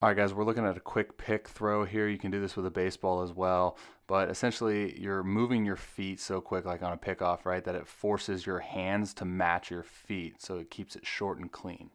All right, guys, we're looking at a quick pick throw here. You can do this with a baseball as well, but essentially you're moving your feet so quick, like on a pickoff, right, that it forces your hands to match your feet, so it keeps it short and clean.